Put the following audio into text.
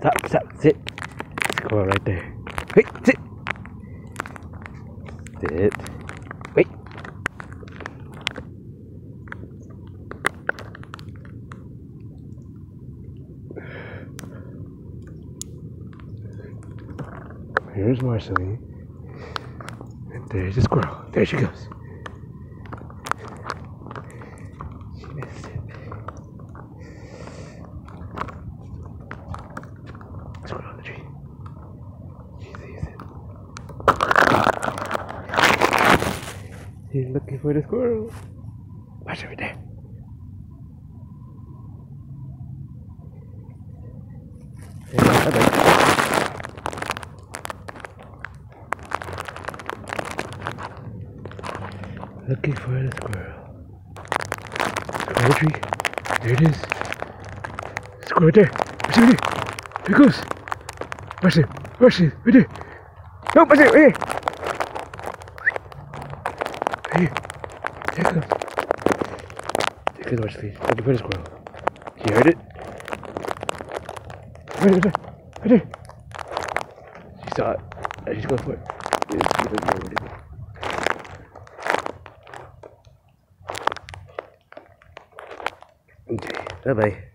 Stop, stop, sit. Squirrel right there. Wait, sit. Sit. Wait. Here's Marceline. And there's the squirrel. There she goes. She missed it. The tree. He's looking for the squirrel. Watch over there. Looking for the squirrel. Squirrel tree. There it is. Squirrel there. Right there. Here it goes. Watch it. Watch it. Right there. No, watch it. There it Watch it. Looking for the squirrel. You heard it? Right there. Right there. She saw it. Now she's going for it. It's- it's- it's- it's- it's- Okay, bye bye.